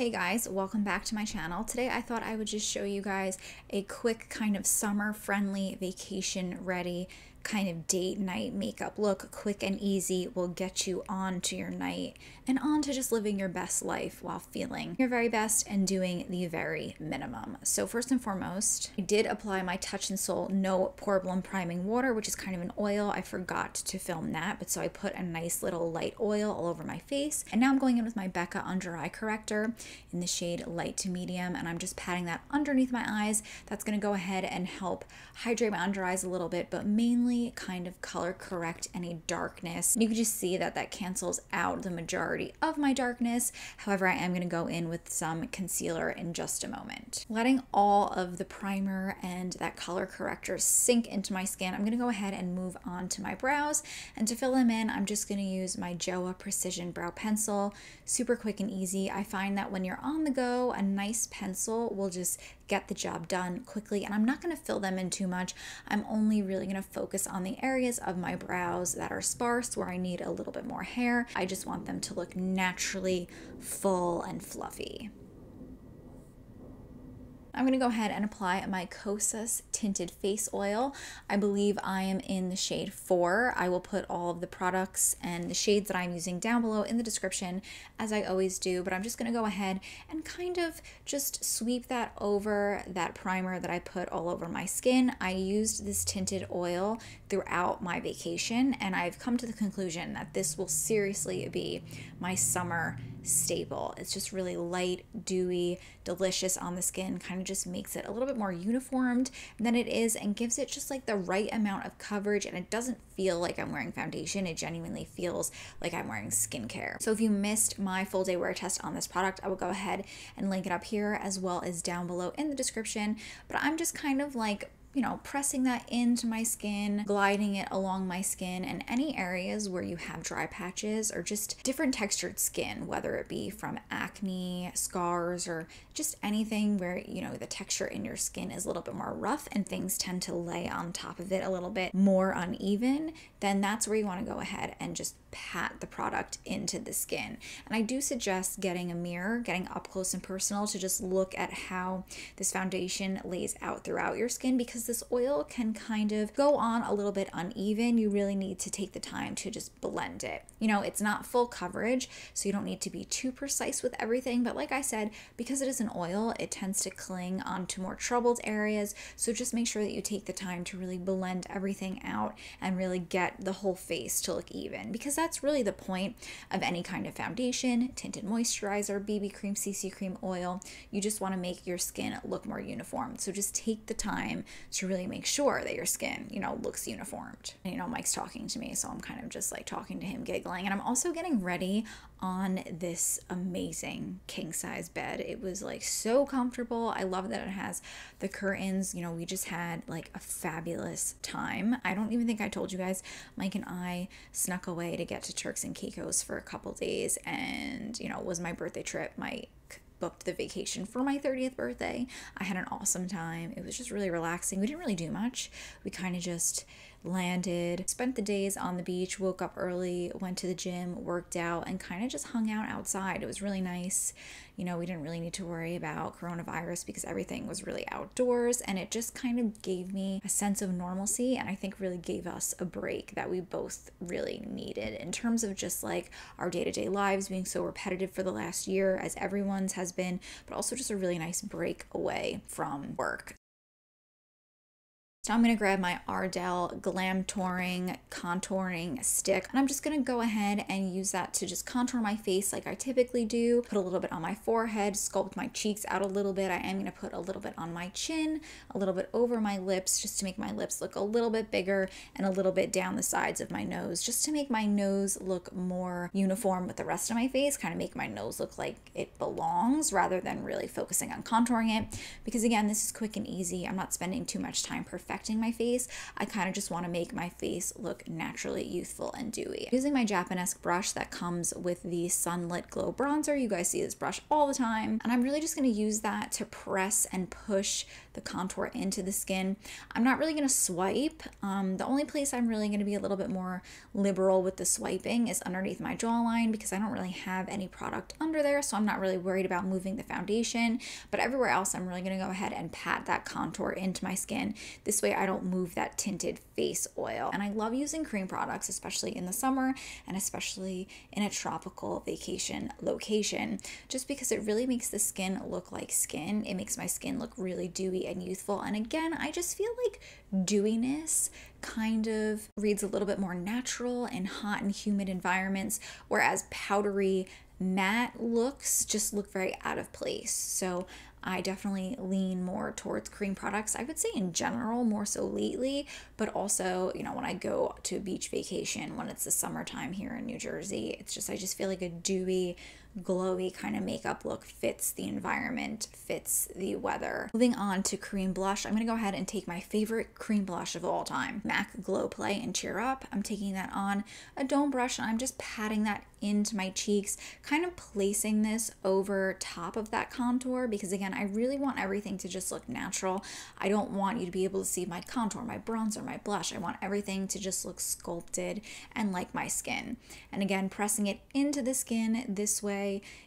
Hey guys, welcome back to my channel. Today I thought I would just show you guys a quick kind of summer friendly vacation ready kind of date night makeup look, quick and easy, will get you on to your night and on to just living your best life while feeling your very best and doing the very minimum. So first and foremost, I did apply my Touch and Sol No Pore Blend Priming Water, which is kind of an oil. I forgot to film that, but so I put a nice little light oil all over my face. And now I'm going in with my Becca Under Eye Corrector in the shade light to medium, and I'm just patting that underneath my eyes. That's gonna go ahead and help hydrate my under eyes a little bit, but mainly kind of color correct any darkness. You can just see that that cancels out the majority of my darkness. However, I am going to go in with some concealer in just a moment. Letting all of the primer and that color corrector sink into my skin, I'm going to go ahead and move on to my brows. And to fill them in, I'm just going to use my Joah Precision Brow Pencil. Super quick and easy. I find that when you're on the go, a nice pencil will just get the job done quickly. And I'm not going to fill them in too much. I'm only really going to focus on the areas of my brows that are sparse where I need a little bit more hair. I just want them to look naturally full and fluffy. I'm going to go ahead and apply my Kosas Tinted Face Oil. I believe I am in the shade 4. I will put all of the products and the shades that I'm using down below in the description as I always do, but I'm just going to go ahead and kind of just sweep that over that primer that I put all over my skin. I used this tinted oil throughout my vacation and I've come to the conclusion that this will seriously be my summer staple. It's just really light, dewy, delicious on the skin, kind just makes it a little bit more uniformed than it is and gives it just like the right amount of coverage and it doesn't feel like I'm wearing foundation. It genuinely feels like I'm wearing skincare. So if you missed my full day wear test on this product, I will go ahead and link it up here as well as down below in the description. But I'm just kind of like you know, pressing that into my skin, gliding it along my skin, and any areas where you have dry patches or just different textured skin, whether it be from acne, scars, or just anything where, you know, the texture in your skin is a little bit more rough and things tend to lay on top of it a little bit more uneven, then that's where you want to go ahead and just pat the product into the skin. And I do suggest getting a mirror, getting up close and personal to just look at how this foundation lays out throughout your skin because this oil can kind of go on a little bit uneven. You really need to take the time to just blend it. You know, it's not full coverage, so you don't need to be too precise with everything. But like I said, because it is an oil, it tends to cling onto more troubled areas. So just make sure that you take the time to really blend everything out and really get the whole face to look even because that's really the point of any kind of foundation, tinted moisturizer, BB cream, CC cream, oil. You just want to make your skin look more uniform. So just take the time to really make sure that your skin, you know, looks uniformed. And, you know, Mike's talking to me, so I'm kind of just like talking to him, giggling. And I'm also getting ready on this amazing king size bed. It was like so comfortable. I love that it has the curtains. You know, we just had like a fabulous time. I don't even think I told you guys, Mike and I snuck away to get to Turks and Caicos for a couple days and, you know, it was my birthday trip. Mike booked the vacation for my 30th birthday. I had an awesome time. It was just really relaxing. We didn't really do much. We kind of just landed, spent the days on the beach, woke up early, went to the gym, worked out, and kind of just hung out outside. It was really nice. You know, we didn't really need to worry about coronavirus because everything was really outdoors, and it just kind of gave me a sense of normalcy, and I think really gave us a break that we both really needed in terms of just like our day to day lives being so repetitive for the last year, as everyone's has been, but also just a really nice break away from work. So I'm going to grab my Ardell Glamtouring Contouring Stick and I'm just going to go ahead and use that to just contour my face like I typically do. Put a little bit on my forehead, sculpt my cheeks out a little bit. I am going to put a little bit on my chin, a little bit over my lips just to make my lips look a little bit bigger and a little bit down the sides of my nose just to make my nose look more uniform with the rest of my face, kind of make my nose look like it belongs rather than really focusing on contouring it. Because again, this is quick and easy. I'm not spending too much time perfecting affecting my face. I kind of just want to make my face look naturally youthful and dewy. Using my Japonesque brush that comes with the Sunlit Glow Bronzer. You guys see this brush all the time. And I'm really just going to use that to press and push the contour into the skin. I'm not really going to swipe. Um, the only place I'm really going to be a little bit more liberal with the swiping is underneath my jawline because I don't really have any product under there. So I'm not really worried about moving the foundation. But everywhere else, I'm really going to go ahead and pat that contour into my skin. This way I don't move that tinted face oil. And I love using cream products, especially in the summer and especially in a tropical vacation location, just because it really makes the skin look like skin. It makes my skin look really dewy and youthful. And again, I just feel like dewiness kind of reads a little bit more natural in hot and humid environments, whereas powdery matte looks just look very out of place. So I definitely lean more towards cream products. I would say in general, more so lately, but also, you know, when I go to a beach vacation, when it's the summertime here in New Jersey, it's just, I just feel like a dewy, glowy kind of makeup look fits the environment, fits the weather. Moving on to cream blush, I'm going to go ahead and take my favorite cream blush of all time, MAC Glow Play and Cheer Up. I'm taking that on a dome brush and I'm just patting that into my cheeks, kind of placing this over top of that contour because again, I really want everything to just look natural. I don't want you to be able to see my contour, my bronzer, my blush. I want everything to just look sculpted and like my skin. And again, pressing it into the skin this way,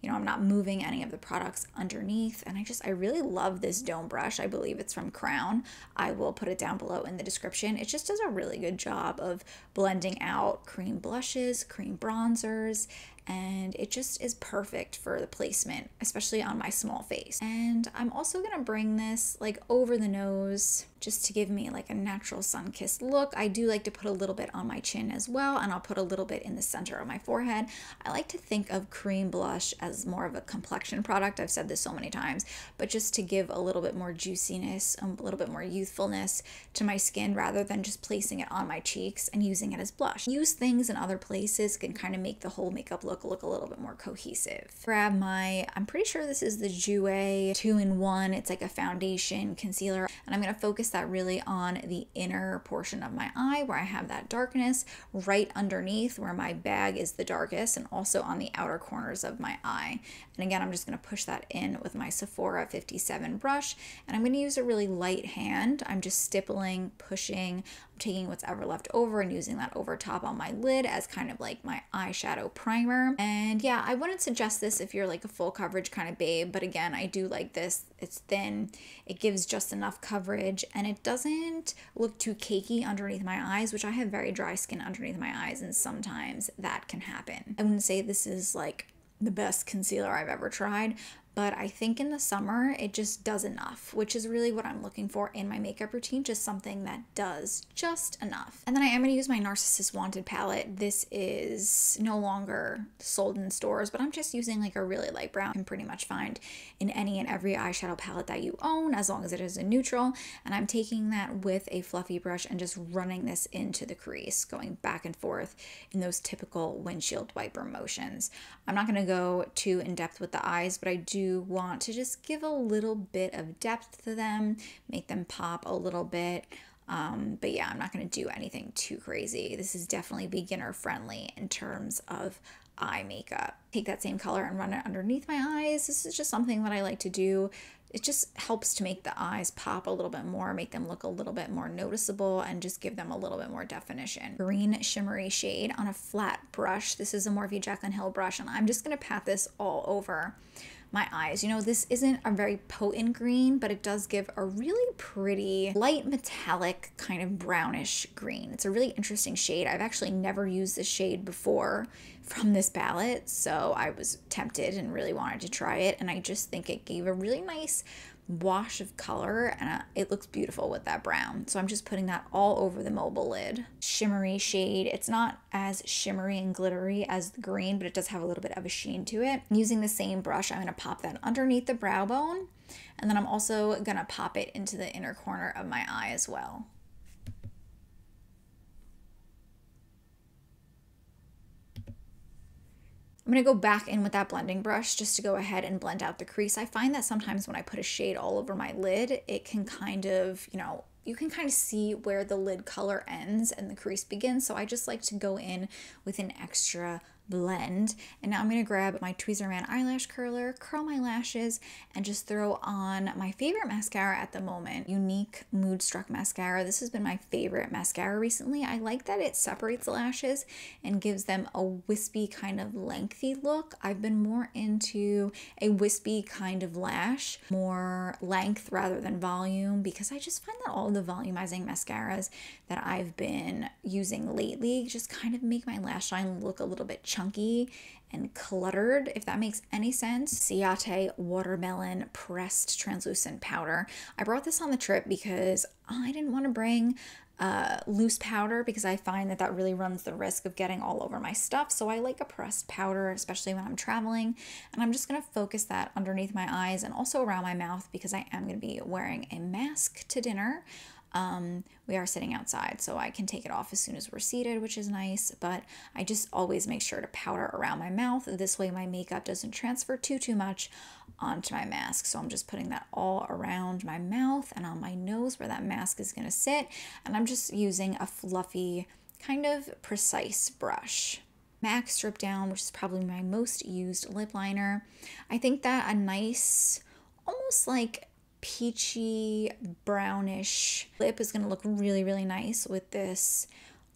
you know, I'm not moving any of the products underneath. And I just, I really love this dome brush. I believe it's from Crown. I will put it down below in the description. It just does a really good job of blending out cream blushes, cream bronzers, and it just is perfect for the placement, especially on my small face. And I'm also gonna bring this like over the nose just to give me like a natural sun-kissed look. I do like to put a little bit on my chin as well, and I'll put a little bit in the center of my forehead. I like to think of cream blush as more of a complexion product. I've said this so many times, but just to give a little bit more juiciness, um, a little bit more youthfulness to my skin rather than just placing it on my cheeks and using it as blush. Use things in other places can kind of make the whole makeup look look a little bit more cohesive. Grab my, I'm pretty sure this is the Jouer 2-in-1. It's like a foundation concealer, and I'm gonna focus that really on the inner portion of my eye where I have that darkness, right underneath where my bag is the darkest, and also on the outer corners of my eye. And again, I'm just gonna push that in with my Sephora 57 brush, and I'm gonna use a really light hand. I'm just stippling, pushing, taking what's ever left over and using that over top on my lid as kind of like my eyeshadow primer. And yeah, I wouldn't suggest this if you're like a full coverage kind of babe, but again, I do like this. It's thin, it gives just enough coverage, and it doesn't look too cakey underneath my eyes, which I have very dry skin underneath my eyes, and sometimes that can happen. I wouldn't say this is like the best concealer I've ever tried, but I think in the summer it just does enough, which is really what I'm looking for in my makeup routine, just something that does just enough. And then I am going to use my Narcissus Wanted palette. This is no longer sold in stores, but I'm just using like a really light brown. You can pretty much find in any and every eyeshadow palette that you own as long as it is a neutral. And I'm taking that with a fluffy brush and just running this into the crease, going back and forth in those typical windshield wiper motions. I'm not going to go too in depth with the eyes, but I do want to just give a little bit of depth to them, make them pop a little bit. Um, but yeah, I'm not going to do anything too crazy. This is definitely beginner friendly in terms of eye makeup. Take that same color and run it underneath my eyes. This is just something that I like to do. It just helps to make the eyes pop a little bit more, make them look a little bit more noticeable, and just give them a little bit more definition. Green shimmery shade on a flat brush. This is a Morphe Jaclyn Hill brush, and I'm just gonna pat this all over my eyes. You know, this isn't a very potent green, but it does give a really pretty light metallic kind of brownish green. It's a really interesting shade. I've actually never used this shade before from this palette, so I was tempted and really wanted to try it. And I just think it gave a really nice wash of color and uh, it looks beautiful with that brown. So I'm just putting that all over the mobile lid. Shimmery shade. It's not as shimmery and glittery as the green, but it does have a little bit of a sheen to it. Using the same brush, I'm going to pop that underneath the brow bone. And then I'm also going to pop it into the inner corner of my eye as well. I'm going to go back in with that blending brush just to go ahead and blend out the crease. I find that sometimes when I put a shade all over my lid, it can kind of, you know, you can kind of see where the lid color ends and the crease begins. So I just like to go in with an extra blend. And now I'm going to grab my Tweezerman eyelash curler, curl my lashes, and just throw on my favorite mascara at the moment, Younique Moodstruck Mascara. This has been my favorite mascara recently. I like that it separates the lashes and gives them a wispy kind of lengthy look. I've been more into a wispy kind of lash, more length rather than volume, because I just find that all the volumizing mascaras that I've been using lately just kind of make my lash line look a little bit chunky and cluttered, if that makes any sense. Ciate Watermelon Pressed Translucent Powder. I brought this on the trip because I didn't want to bring uh, loose powder because I find that that really runs the risk of getting all over my stuff. So I like a pressed powder, especially when I'm traveling. And I'm just going to focus that underneath my eyes and also around my mouth because I am going to be wearing a mask to dinner. Um, we are sitting outside, so I can take it off as soon as we're seated, which is nice. But I just always make sure to powder around my mouth. This way, my makeup doesn't transfer too too much onto my mask. So I'm just putting that all around my mouth and on my nose where that mask is going to sit. And I'm just using a fluffy, kind of precise brush. MAC Stripdown, which is probably my most used lip liner. I think that a nice, almost like peachy brownish lip is going to look really, really nice with this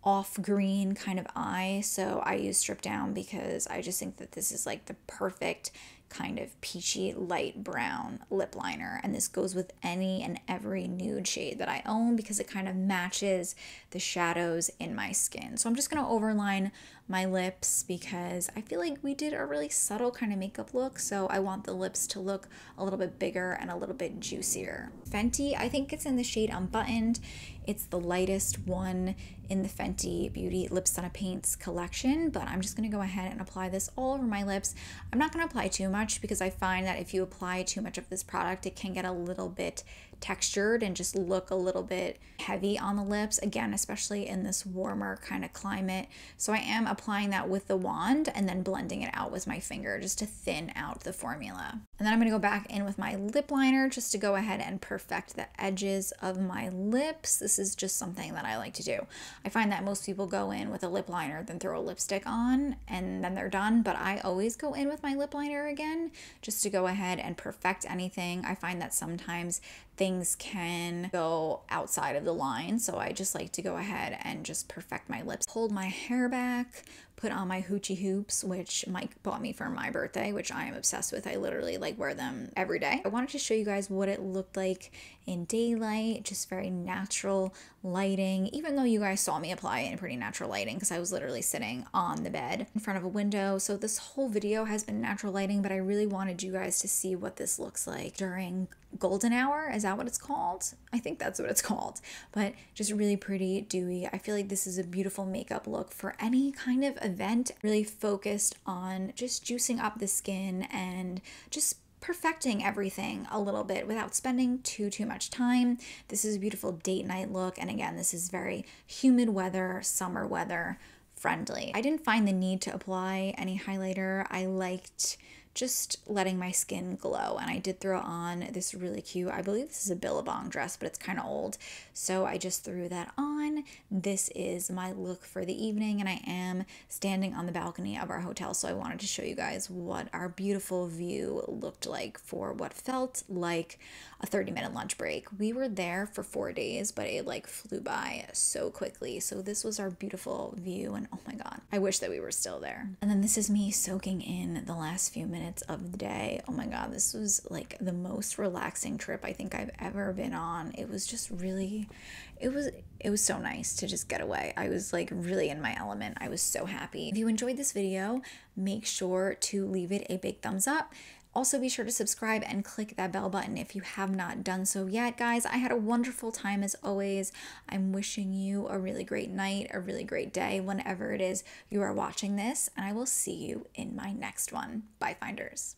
off green kind of eye. So I use Stripdown because I just think that this is like the perfect kind of peachy light brown lip liner and this goes with any and every nude shade that I own because it kind of matches the shadows in my skin. So I'm just going to overline my lips because I feel like we did a really subtle kind of makeup look so I want the lips to look a little bit bigger and a little bit juicier. Fenty, I think it's in the shade Unbuttoned. It's the lightest one in the Fenty Beauty Lip Stunna Paints collection, but I'm just going to go ahead and apply this all over my lips. I'm not going to apply too much because I find that if you apply too much of this product, it can get a little bit textured and just look a little bit heavy on the lips, again, especially in this warmer kind of climate. So I am applying that with the wand and then blending it out with my finger just to thin out the formula. And then I'm gonna go back in with my lip liner just to go ahead and perfect the edges of my lips. This is just something that I like to do. I find that most people go in with a lip liner, then throw a lipstick on, and then they're done. But I always go in with my lip liner again just to go ahead and perfect anything. I find that sometimes things can go outside of the line. So I just like to go ahead and just perfect my lips. Hold my hair back, put on my hoochie hoops, which Mike bought me for my birthday, which I am obsessed with. I literally like wear them every day. I wanted to show you guys what it looked like in daylight, just very natural lighting, even though you guys saw me apply it in pretty natural lighting because I was literally sitting on the bed in front of a window. So this whole video has been natural lighting, but I really wanted you guys to see what this looks like during golden hour. Is that what it's called? I think that's what it's called. But just really pretty, dewy. I feel like this is a beautiful makeup look for any kind of event, really focused on just juicing up the skin and just perfecting everything a little bit without spending too too much time. This is a beautiful date night look and again this is very humid weather, summer weather friendly. I didn't find the need to apply any highlighter. I liked just letting my skin glow. And I did throw on this really cute, I believe this is a Billabong dress, but it's kind of old. So I just threw that on. This is my look for the evening, and I am standing on the balcony of our hotel. So I wanted to show you guys what our beautiful view looked like for what felt like a 30 minute lunch break. We were there for four days, but it like flew by so quickly. So this was our beautiful view, and oh my god, I wish that we were still there. And then this is me soaking in the last few minutes of the day. Oh my god, this was like the most relaxing trip I think I've ever been on. It was just really, it was it was so nice to just get away. I was like really in my element. I was so happy. If you enjoyed this video, make sure to leave it a big thumbs up also, be sure to subscribe and click that bell button if you have not done so yet, guys. I had a wonderful time as always. I'm wishing you a really great night, a really great day, whenever it is you are watching this, and I will see you in my next one. Bye, Finders.